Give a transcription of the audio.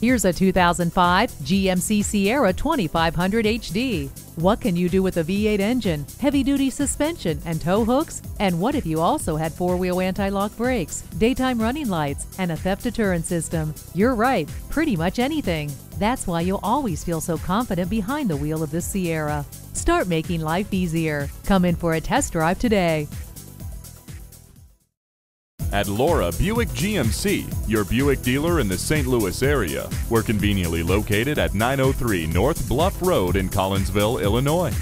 Here's a 2005 GMC Sierra 2500 HD. What can you do with a V8 engine, heavy-duty suspension, and tow hooks? And what if you also had four-wheel anti-lock brakes, daytime running lights, and a theft deterrent system? You're right, pretty much anything. That's why you'll always feel so confident behind the wheel of this Sierra. Start making life easier. Come in for a test drive today. At Laura Buick GMC, your Buick dealer in the St. Louis area. We're conveniently located at 903 North Bluff Road in Collinsville, Illinois.